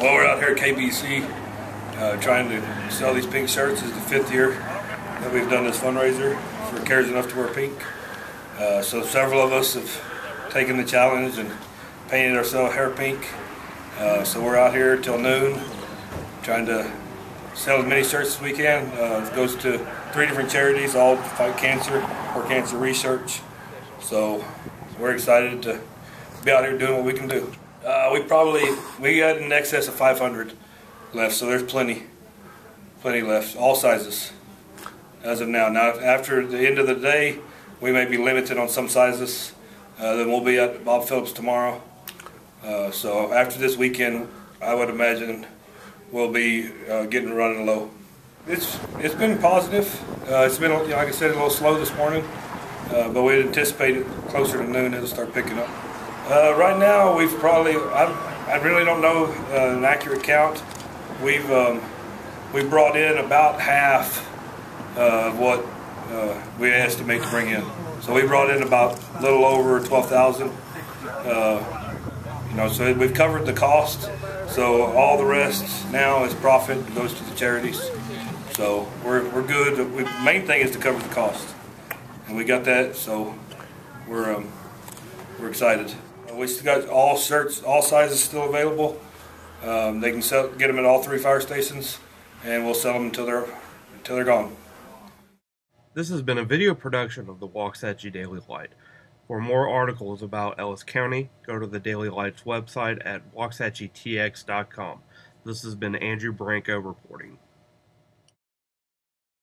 Well, we're out here at KBC uh, trying to sell these pink shirts. This is the fifth year that we've done this fundraiser for Cares Enough to Wear Pink. Uh, so several of us have taken the challenge and painted ourselves hair pink. Uh, so we're out here till noon trying to sell as many shirts as we can. Uh, it goes to three different charities, all to fight cancer or cancer research. So we're excited to be out here doing what we can do. Uh, we probably we got in excess of 500 left, so there's plenty, plenty left, all sizes, as of now. Now, after the end of the day, we may be limited on some sizes. Uh, then we'll be at Bob Phillips tomorrow. Uh, so after this weekend, I would imagine we'll be uh, getting running low. It's it's been positive. Uh, it's been like I said a little slow this morning, uh, but we anticipate closer to noon it'll start picking up. Uh, right now, we've probably, I, I really don't know uh, an accurate count. We've, um, we brought in about half of what uh, we estimate to bring in. So we brought in about a little over 12,000. Uh, you know, so we've covered the cost. So all the rest now is profit goes to the charities. So we're, we're good. The main thing is to cover the cost. And we got that, so we're, um, we're excited. We still got all shirts, all sizes still available. Um, they can sell, get them at all three fire stations, and we'll sell them until they're until they're gone. This has been a video production of the Waxahachie Daily Light. For more articles about Ellis County, go to the Daily Light's website at waxahachietx.com. This has been Andrew Branco reporting.